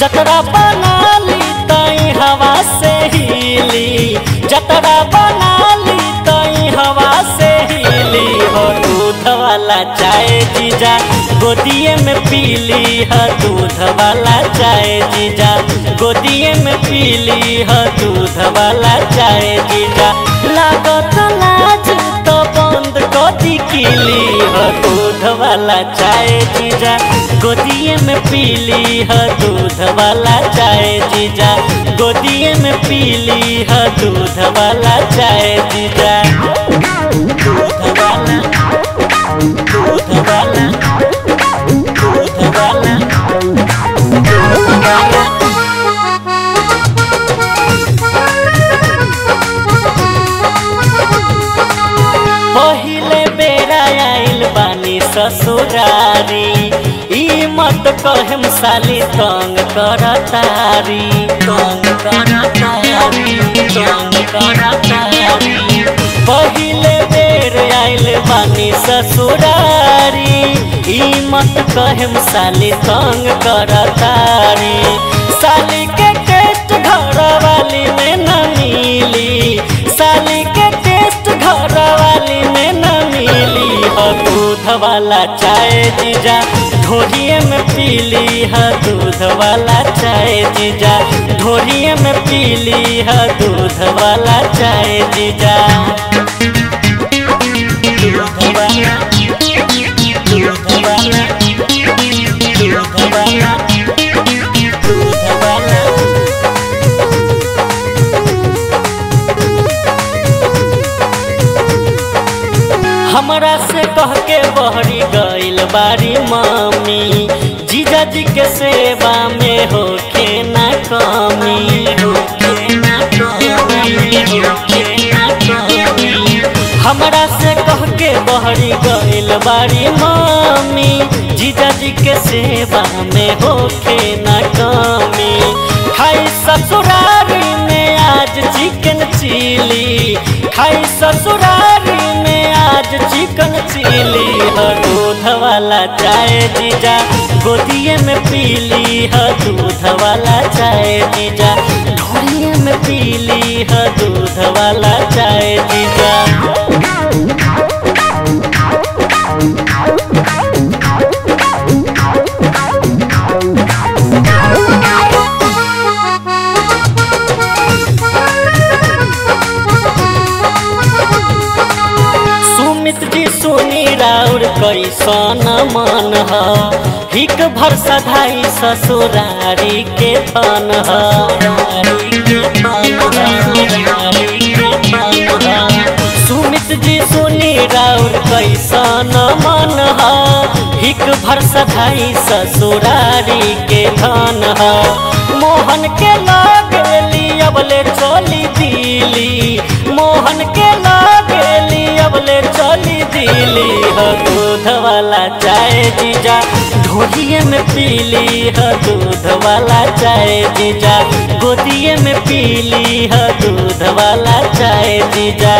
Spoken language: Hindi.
जतरा बनाली तई हवा से हिली। जतरा बनाली चाय जीजा गोदिए में पीली है दूध वाला चाय जीजा। गोदिए में पीली है दूध वाला चाय जीजा। लागत लाज तो बंद कदी किली है दूध वाला चाय जीजा। गोदिए में पीली है दूध वाला चाय जीजा। गोदिए में पीली है दूध वाला चाय जीजा। वाला वाला वाला दूध वाला पहिले बेरा आइल ससुरारी। मत कहम साली तंग करतारी तंग करतारी मत कहम साली तंग करतारी। साली के टेस्ट घर वाली में न मिली। साली के टेस्ट घर वाली में न मिली। दूध वाला चाय जीजा, ढोरिए में पीली। है दूध वाला चाय जीजा, ढोरिए में पीली। है दूध वाला चाय जीजा। कह के बहरी गइल बारी मम्मी जीजा जी के सेवा में ना कमी ना कमी। हमरा से कह के बहरी गइल बारी मम्मी जीजा जी के सेवा में होके ना कमी। खाई ससुरारी में आज चिकन चिली। खाई ससुरारी है दूध वाला चाय जीजा। गोदिए में पीली दूध वाला चाय जीजा। गोदिए में पीली दूध वाला राउर कैसन मन हिक भर सधाई ससुरारी के धन सुमित जी सुनी राउर कैसन मन ह। हिक भर सधाई ससुरारी के धन ह। मोहन के लगली अबले चली ढोलिए में पीली दूध वाला चाय जीजा। गोदिए में पीली दूध वाला चाय जीजा।